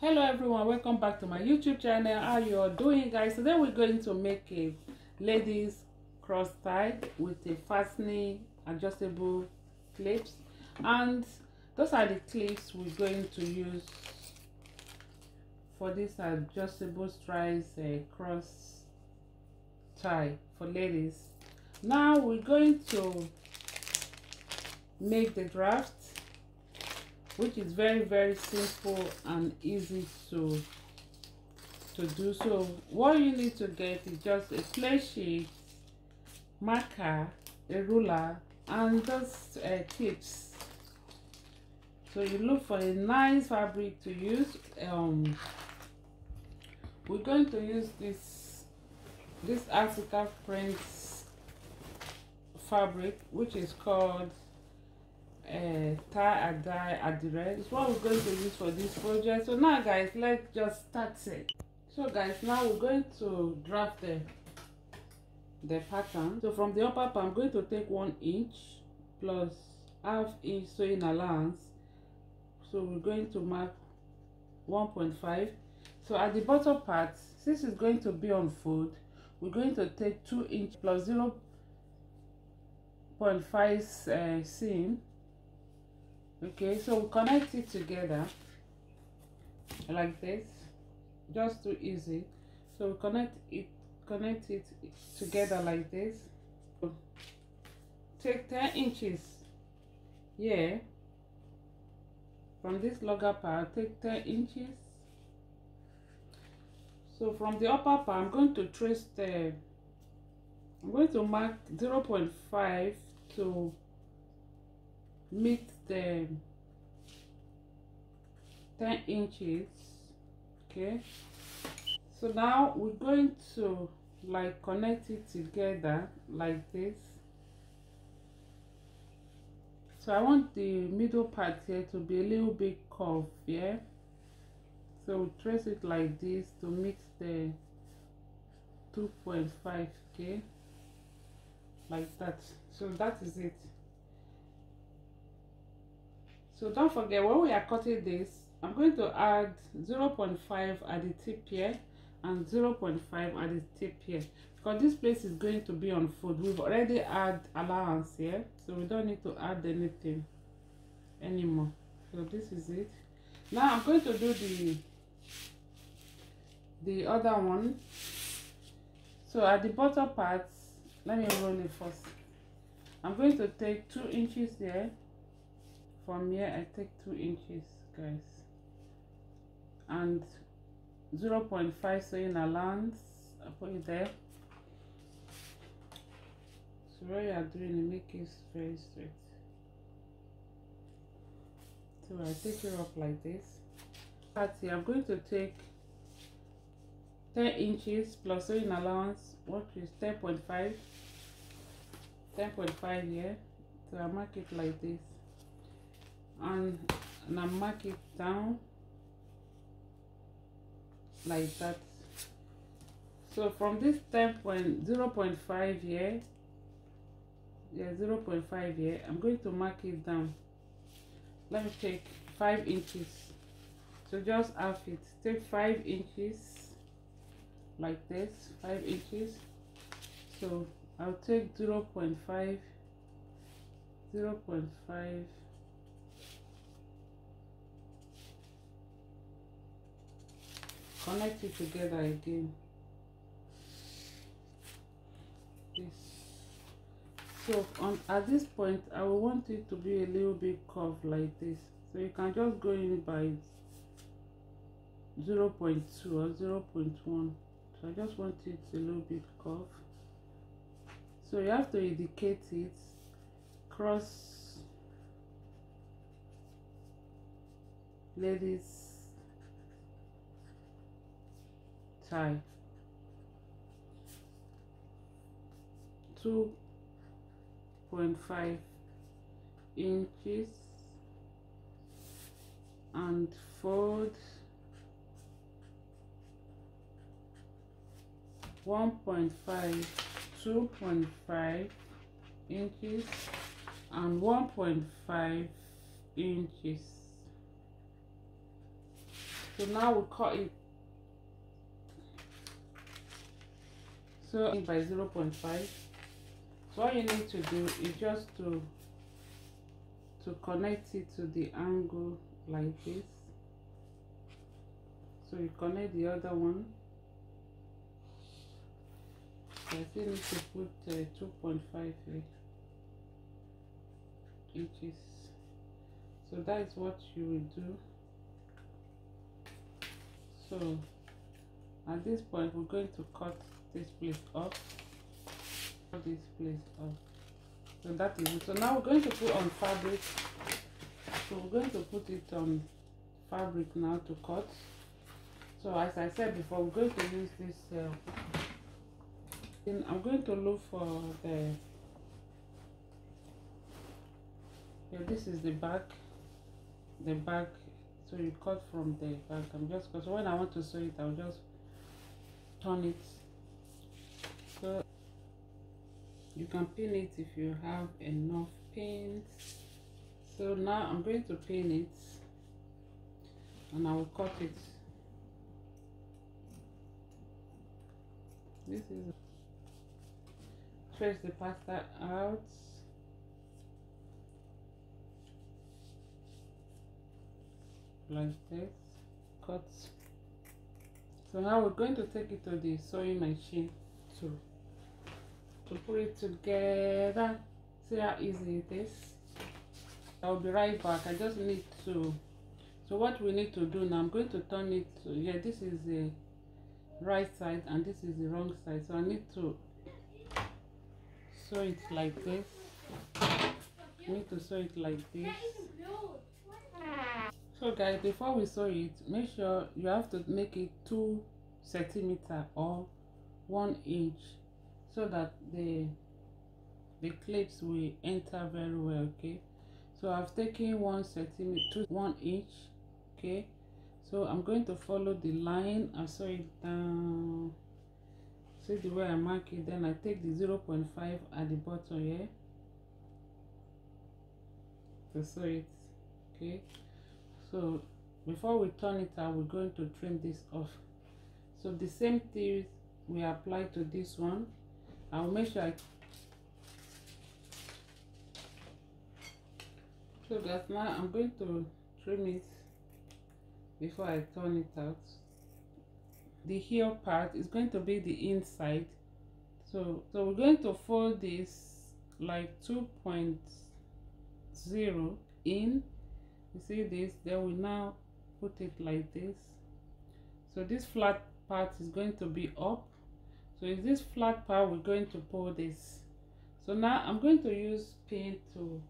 hello everyone. Welcome back to my youtube channel. How are you all doing guys? Today we're going to make a ladies cross tie with a fastening adjustable clips. And those are the clips we're going to use for this adjustable strides uh, cross tie for ladies. Now we're going to make the draft which is very very simple and easy to to do. So what you need to get is just a play sheet marker a ruler and just uh, tips. So you look for a nice fabric to use. Um we're going to use this this africa prints fabric which is called uh, tie and dye adire is what we're going to use for this project? So now guys let's just start it. So guys now we're going to draft the the pattern. So from the upper part i'm going to take one inch plus half inch sewing allowance. So we're going to mark 1.5 so at the bottom part since it's going to be on fold we're going to take 2 inch plus 0 0.5 uh, seam okay so connect it together like this just too easy. So connect it connect it together like this. Take 10 inches yeah from this longer part take 10 inches. So from the upper part i'm going to trace the i'm going to mark 0 0.5 to meet the 10 inches okay? So now we're going to like connect it together like this. So i want the middle part here to be a little bit curved yeah? So we trace it like this to meet the 2.5 okay? Like that. So that is it so don't forget when we are cutting this i'm going to add 0 0.5 at the tip here and 0 0.5 at the tip here. Because this place is going to be on food. We've already add allowance here so we don't need to add anything anymore. So this is it. Now i'm going to do the the other one. So at the bottom part let me roll it first. I'm going to take two inches there from here i take two inches guys. And 0 0.5 sewing allowance i put it there. So what you are doing make it very straight. So i take it up like this. Party, i'm going to take 10 inches plus sewing allowance what is 10.5 10.5 here. So i mark it like this and, and I mark it down like that. So from this 10 point 0 0.5 here yeah 0 0.5 here I'm going to mark it down. Let me take 5 inches. So just half it. Take 5 inches like this 5 inches. So I'll take 0 0.5 0 0.5 connect it together again. This so on at this point i want it to be a little bit curved like this. So you can just go in by 0 0.2 or 0 0.1 so i just want it a little bit curved. So you have to indicate it. Cross. Ladies tie two point five inches and fold. One point five two point five inches and one point five inches. So now we cut it so by 0 0.5 so all you need to do is just to to connect it to the angle like this. So you connect the other one. I still need to put uh, 2.5 inches. So that is what you will do. So at this point we're going to cut this place up. This place off so that is it. So now we're going to put on fabric. So we're going to put it on fabric now to cut. So as i said before we're going to use this uh, i'm going to look for the yeah this is the back the back. So you cut from the back. I'm just because when i want to sew it i'll just turn it you can pin it if you have enough pins so now i'm going to pin it and i will cut it. This is trace the pasta out. Like this cut. So now we're going to take it to the sewing machine to to put it together. See how easy it is? I'll be right back. I just need to so what we need to do now i'm going to turn it to yeah this is the right side and this is the wrong side. So i need to sew it like this. I need to sew it like this. So guys before we sew it make sure you have to make it two centimeter or one inch so that the the clips will enter very well okay? So i've taken one centimeter one inch okay? So i'm going to follow the line. I saw it down. See the way i mark it. Then i take the 0 0.5 at the bottom here to sew it okay? So before we turn it out we're going to trim this off. So the same thing we apply to this one i'll make sure I so guys now i'm going to trim it before i turn it out. The heel part is going to be the inside. So so we're going to fold this like 2.0 in. You see this? Then we now put it like this. So this flat part is going to be up so in this flat part we're going to pull this? So now i'm going to use pin to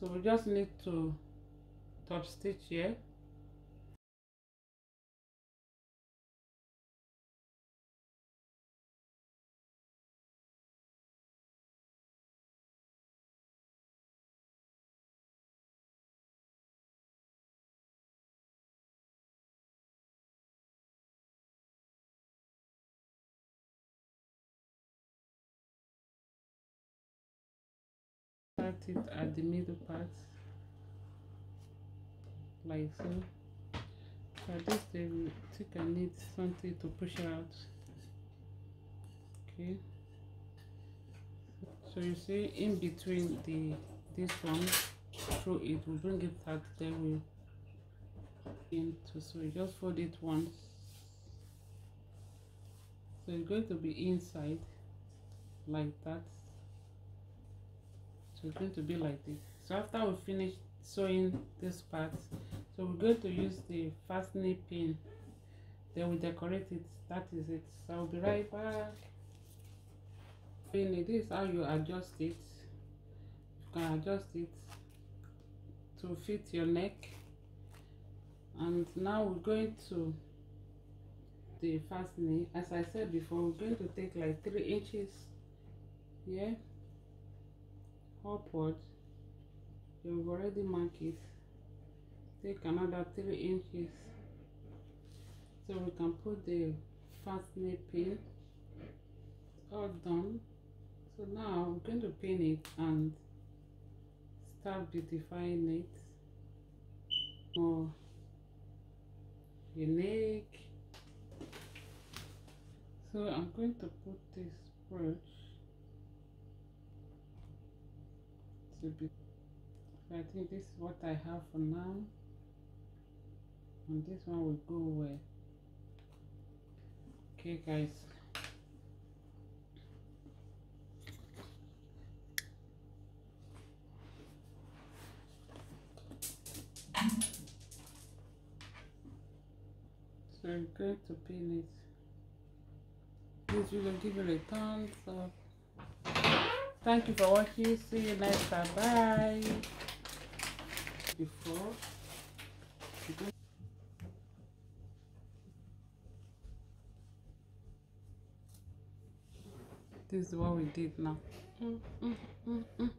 so we just need to top stitch here start it at the middle part like so. For this they will think I need something to push out. Okay. So you see in between the this one through it will bring it out then we into so you just fold it once. So it's going to be inside like that it's going to be like this. So after we finish sewing this part so we're going to use the fastening pin. Then we decorate it. That is it. So i'll be right back. This is how you adjust it. You can adjust it to fit your neck. And now we're going to the fastening. As i said before we're going to take like three inches. Here upward you've already marked it. Take another three inches. So we can put the fastening pin. All done. So now i'm going to pin it and start beautifying it. More unique. So I'm going to put this brush to be I think this is what I have for now. And this one will go away. Okay guys. So I'm going to pin it. Please video give it a thumbs up thank you for watching. See you next time. Bye. Before this is what we did now. Mm, mm, mm, mm.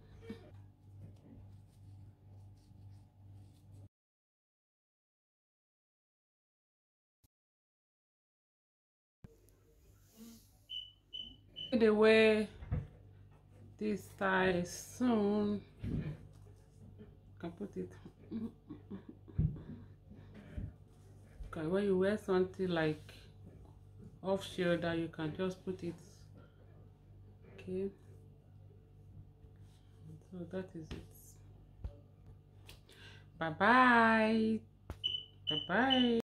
the way this tie soon can put it. Okay when you wear something like off shoulder you can just put it okay? So that is it. Bye bye bye bye